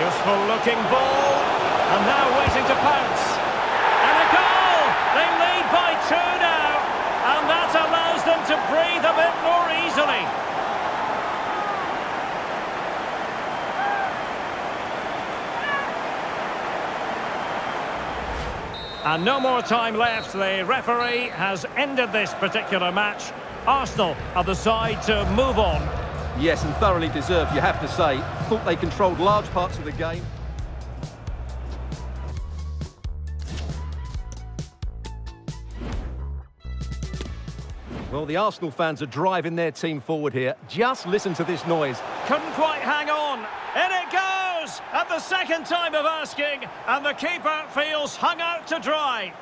Useful looking ball. And now waiting to pounce. And a goal! They lead by two now. And that allows them to breathe a bit more easily. And no more time left. The referee has ended this particular match. Arsenal are the side to move on. Yes, and thoroughly deserved, you have to say. Thought they controlled large parts of the game. Well, the Arsenal fans are driving their team forward here. Just listen to this noise. Couldn't quite hang on. In it goes! At the second time of asking, and the keeper feels hung out to dry.